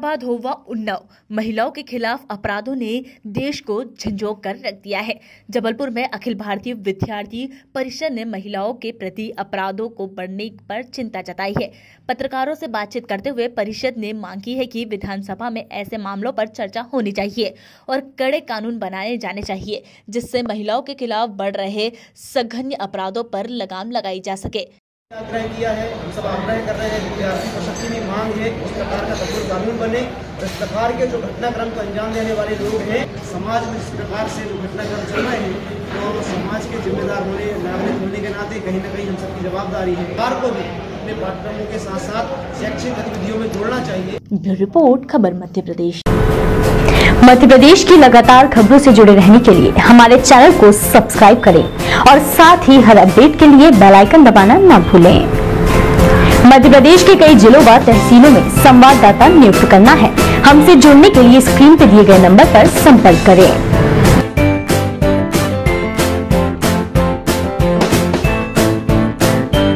अपराध हो व उन्नव। महिलाओं के खिलाफ अपराधों ने देश को झंझोक कर रख दिया है। जबलपुर में अखिल भारतीय विद्यार्थी परिषद ने महिलाओं के प्रति अपराधों को बढ़ने पर चिंता जताई है। पत्रकारों से बातचीत करते हुए परिषद ने मांग की है कि विधानसभा में ऐसे मामलों पर चर्चा होनी चाहिए और कड़े कानून बनाए जाने चाहिए, जिससे महिलाओं के खिलाफ बढ़ रहे सघन्य अपराधों पर लगाम लगाई जा सके। आग्रह किया है, हम सब आग्रह कर रहे हैं विद्यार्थी प्रशक्ति की मांग है उस प्रकार का कठोर कानून बने। और इस प्रकार के जो घटनाक्रम को अंजाम देने वाले लोग हैं, समाज में जिस प्रकार से जो घटनाक्रम चल रहे हैं तो समाज के जिम्मेदार होने, नागरिक होने के नाते कहीं ना कहीं हम सबकी जवाबदारी है। सरकार को भी अपने पाठ्यक्रमों के साथ साथ शैक्षिक गतिविधियों में जोड़ना चाहिए। रिपोर्ट, खबर मध्य प्रदेश। मध्य प्रदेश की लगातार खबरों से जुड़े रहने के लिए हमारे चैनल को सब्सक्राइब करें। और साथ ही हर अपडेट के लिए बेल आइकन दबाना न भूलें। मध्य प्रदेश के कई जिलों व तहसीलों में संवाददाता नियुक्त करना है। हमसे जुड़ने के लिए स्क्रीन पर दिए गए नंबर पर संपर्क करें।